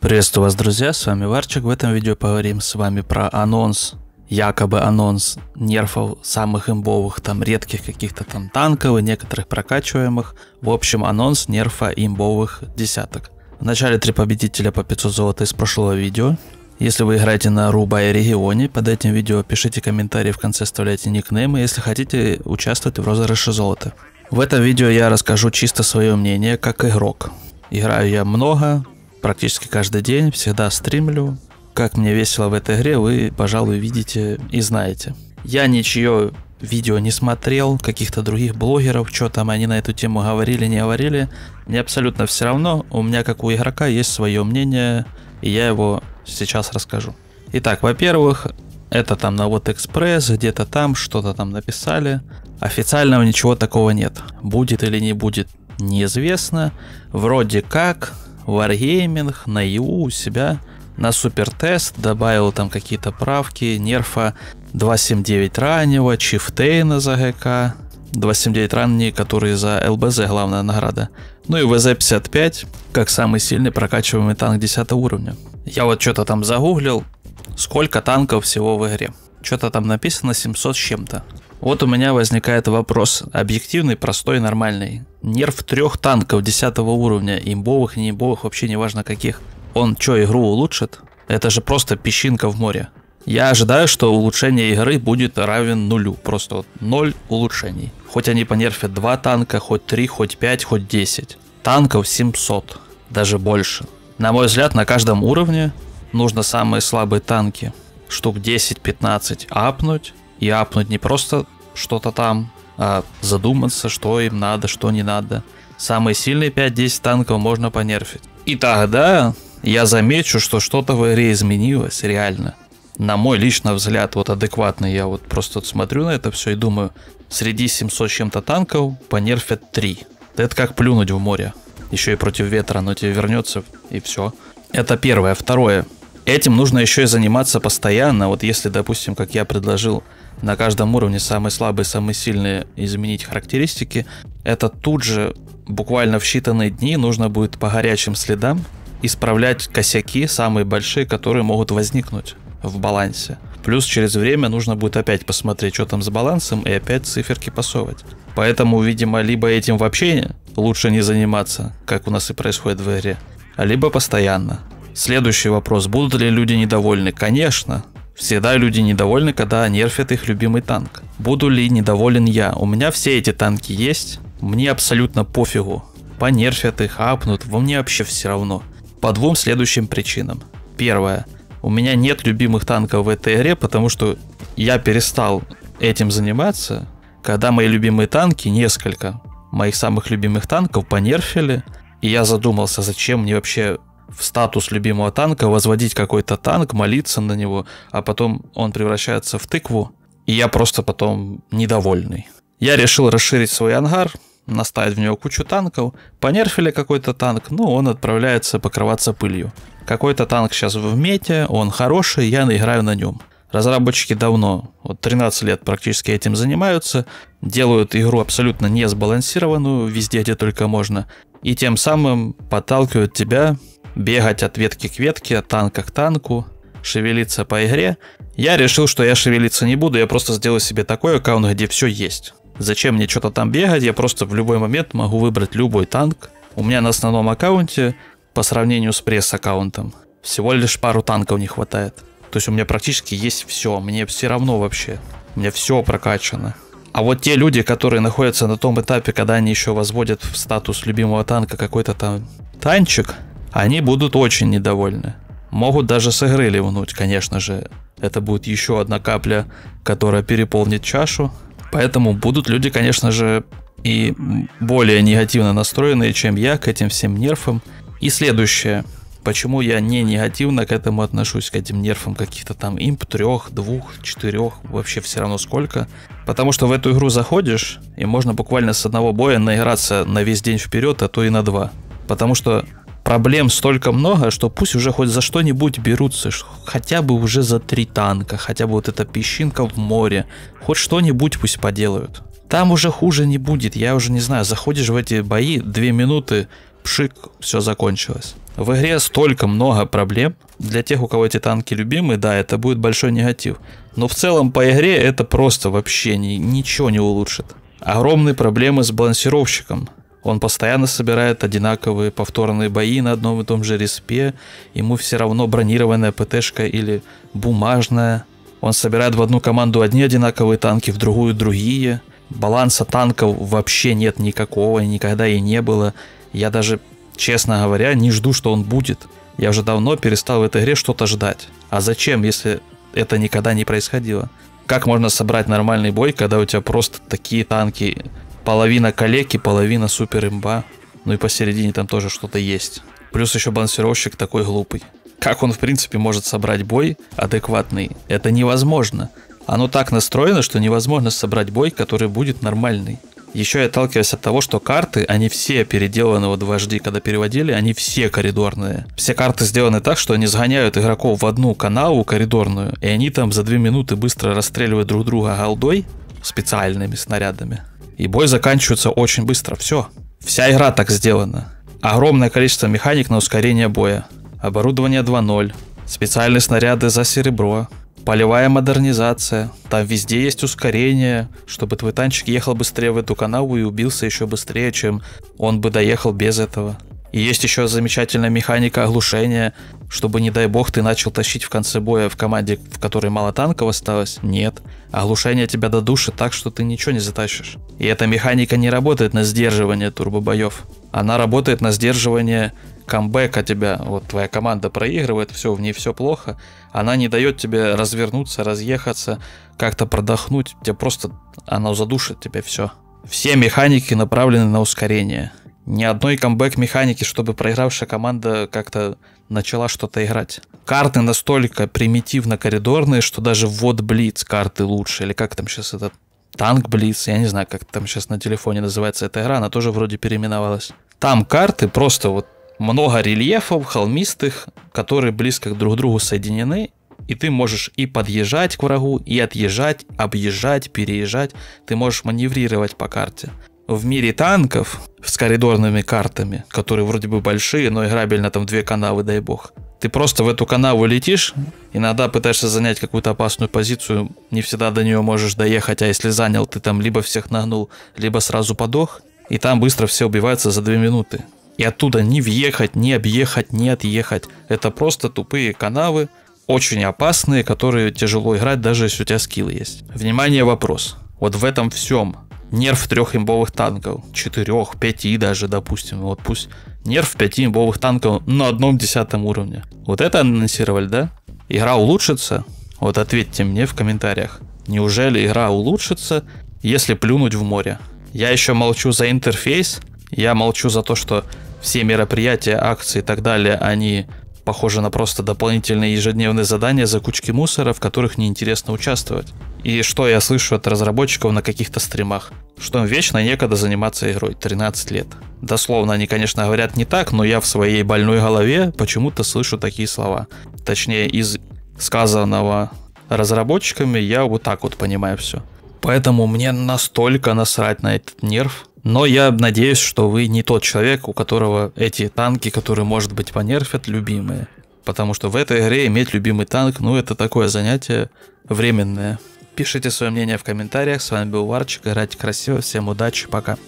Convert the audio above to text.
Приветствую вас, друзья, с вами Варчик. В этом видео поговорим с вами про анонс, якобы анонс нерфов самых имбовых, там редких каких-то там танков и некоторых прокачиваемых. В общем, анонс нерфа имбовых десяток. В начале три победителя по 500 золота из прошлого видео. Если вы играете на Рубай регионе, под этим видео пишите комментарии, в конце оставляйте никнеймы, если хотите участвовать в розыгрыше золота. В этом видео я расскажу чисто свое мнение как игрок. Играю я много, практически каждый день, всегда стримлю. Как мне весело в этой игре, вы, пожалуй, видите и знаете. Я ничье видео не смотрел, каких-то других блогеров, что там они на эту тему говорили, не говорили. Мне абсолютно все равно, у меня как у игрока есть свое мнение, и я его сейчас расскажу. Итак, во-первых, это там на вот экспресс, где-то там что-то там написали. Официального ничего такого нет. Будет или не будет, неизвестно. Вроде как Wargaming на EU у себя на супертест добавил там какие-то правки, нерфа 279 раннего, Чифтейна за ГК, 279 ранний, который за ЛБЗ главная награда. Ну и ВЗ-55, как самый сильный прокачиваемый танк 10 уровня. Я вот что-то там загуглил, сколько танков всего в игре. Что-то там написано 700 с чем-то. Вот у меня возникает вопрос, объективный, простой, нормальный. Нерв трех танков 10 уровня, имбовых не имбовых, вообще неважно каких. Он что, игру улучшит? Это же просто песчинка в море. Я ожидаю, что улучшение игры будет равен нулю. Просто вот ноль улучшений. Хоть они понерфят два танка, хоть три, хоть пять, хоть 10. Танков 700, даже больше. На мой взгляд, на каждом уровне нужно самые слабые танки, штук 10-15 апнуть. И апнуть не просто что-то там, а задуматься, что им надо, что не надо. Самые сильные 5-10 танков можно понерфить. И тогда я замечу, что что-то в игре изменилось, реально. На мой личный взгляд, вот адекватный, я вот просто смотрю на это все и думаю, среди 700 с чем-то танков понерфят 3. Это как плюнуть в море. Еще и против ветра, оно тебе вернется и все. Это первое. Второе. Этим нужно еще и заниматься постоянно. Вот если, допустим, как я предложил, на каждом уровне самые слабые, самые сильные изменить характеристики, это тут же буквально в считанные дни нужно будет по горячим следам исправлять косяки, самые большие, которые могут возникнуть в балансе. Плюс через время нужно будет опять посмотреть, что там с балансом, и опять циферки посовывать. Поэтому, видимо, либо этим вообще лучше не заниматься, как у нас и происходит в игре, либо постоянно. Следующий вопрос. Будут ли люди недовольны? Конечно. Всегда люди недовольны, когда нерфят их любимый танк. Буду ли недоволен я? У меня все эти танки есть. Мне абсолютно пофигу. Понерфят их, апнут. Во мне вообще все равно. По двум следующим причинам. Первое. У меня нет любимых танков в этой игре, потому что я перестал этим заниматься, когда мои любимые танки, несколько моих самых любимых танков понерфили, и я задумался, зачем мне вообще в статус любимого танка возводить какой-то танк, молиться на него, а потом он превращается в тыкву, и я просто потом недовольный. Я решил расширить свой ангар, наставить в него кучу танков, понерфили какой-то танк, ну он отправляется покрываться пылью. Какой-то танк сейчас в мете, он хороший, я играю на нем. Разработчики давно, вот 13 лет практически этим занимаются, делают игру абсолютно не сбалансированную везде, где только можно, и тем самым подталкивают тебя бегать от ветки к ветке, от танка к танку, шевелиться по игре. Я решил, что я шевелиться не буду, я просто сделаю себе такой аккаунт, где все есть. Зачем мне что-то там бегать, я просто в любой момент могу выбрать любой танк. У меня на основном аккаунте, по сравнению с пресс-аккаунтом, всего лишь пару танков не хватает. То есть у меня практически есть все, мне все равно вообще. У меня все прокачано. А вот те люди, которые находятся на том этапе, когда они еще возводят в статус любимого танка какой-то там танчик, они будут очень недовольны. Могут даже с игры ливнуть, конечно же. Это будет еще одна капля, которая переполнит чашу. Поэтому будут люди, конечно же, и более негативно настроенные, чем я к этим всем нерфам. И следующее. Почему я не негативно к этому отношусь, к этим нерфам каких-то там имп трех, двух, четырех, вообще все равно сколько. Потому что в эту игру заходишь, и можно буквально с одного боя наиграться на весь день вперед, а то и на два. Потому что проблем столько много, что пусть уже хоть за что-нибудь берутся, хотя бы уже за три танка, хотя бы вот эта песчинка в море, хоть что-нибудь пусть поделают. Там уже хуже не будет, я уже не знаю, заходишь в эти бои, две минуты, пшик, все закончилось. В игре столько много проблем. Для тех, у кого эти танки любимые, да, это будет большой негатив. Но в целом по игре это просто вообще ни, ничего не улучшит. Огромные проблемы с балансировщиком. Он постоянно собирает одинаковые повторные бои на одном и том же респе. Ему все равно бронированная ПТшка или бумажная. Он собирает в одну команду одни одинаковые танки, в другую другие. Баланса танков вообще нет никакого, никогда и не было. Я даже, честно говоря, не жду, что он будет. Я уже давно перестал в этой игре что-то ждать. А зачем, если это никогда не происходило? Как можно собрать нормальный бой, когда у тебя просто такие танки, половина калеки, половина супер имба, ну и посередине там тоже что-то есть. Плюс еще балансировщик такой глупый. Как он, в принципе, может собрать бой адекватный? Это невозможно. Оно так настроено, что невозможно собрать бой, который будет нормальный. Еще я отталкиваюсь от того, что карты, они все переделаны вот в когда переводили, они все коридорные. Все карты сделаны так, что они сгоняют игроков в одну канаву коридорную, и они там за две минуты быстро расстреливают друг друга голдой специальными снарядами. И бой заканчивается очень быстро. Все. Вся игра так сделана. Огромное количество механик на ускорение боя. Оборудование 2.0. Специальные снаряды за серебро. Полевая модернизация. Там везде есть ускорение, чтобы твой танчик ехал быстрее в эту канаву и убился еще быстрее, чем он бы доехал без этого. И есть еще замечательная механика оглушения, чтобы, не дай бог, ты начал тащить в конце боя в команде, в которой мало танков осталось. Нет. Оглушение тебя додушит так, что ты ничего не затащишь. И эта механика не работает на сдерживание турбобоев. Она работает на сдерживание камбэка тебя. Вот твоя команда проигрывает, все, в ней все плохо. Она не дает тебе развернуться, разъехаться, как-то продохнуть. Тебя просто, она задушит тебя, все. Все механики направлены на ускорение ни одной камбэк механики, чтобы проигравшая команда как-то начала что-то играть. Карты настолько примитивно коридорные, что даже ввод Блиц карты лучше. Или как там сейчас этот танк Блиц, я не знаю, как там сейчас на телефоне называется эта игра, она тоже вроде переименовалась. Там карты просто вот много рельефов холмистых, которые близко друг к другу соединены, и ты можешь и подъезжать к врагу, и отъезжать, объезжать, переезжать. Ты можешь маневрировать по карте в мире танков с коридорными картами, которые вроде бы большие, но играбельно там две канавы, дай бог. Ты просто в эту канаву летишь, иногда пытаешься занять какую-то опасную позицию, не всегда до нее можешь доехать, а если занял, ты там либо всех нагнул, либо сразу подох, и там быстро все убиваются за две минуты. И оттуда не въехать, не объехать, не отъехать. Это просто тупые канавы, очень опасные, которые тяжело играть, даже если у тебя скилл есть. Внимание, вопрос. Вот в этом всем нерв трех имбовых танков, четырех, пяти даже, допустим, вот пусть нерв пяти имбовых танков на одном десятом уровне. Вот это анонсировали, да? Игра улучшится? Вот ответьте мне в комментариях. Неужели игра улучшится, если плюнуть в море? Я еще молчу за интерфейс, я молчу за то, что все мероприятия, акции и так далее, они похожи на просто дополнительные ежедневные задания за кучки мусора, в которых неинтересно участвовать. И что я слышу от разработчиков на каких-то стримах? Что им вечно некогда заниматься игрой 13 лет. Дословно они, конечно, говорят не так, но я в своей больной голове почему-то слышу такие слова. Точнее, из сказанного разработчиками я вот так вот понимаю все. Поэтому мне настолько насрать на этот нерв. Но я надеюсь, что вы не тот человек, у которого эти танки, которые, может быть, понерфят, любимые. Потому что в этой игре иметь любимый танк, ну, это такое занятие временное. Пишите свое мнение в комментариях. С вами был Варчик. Играйте красиво. Всем удачи. Пока.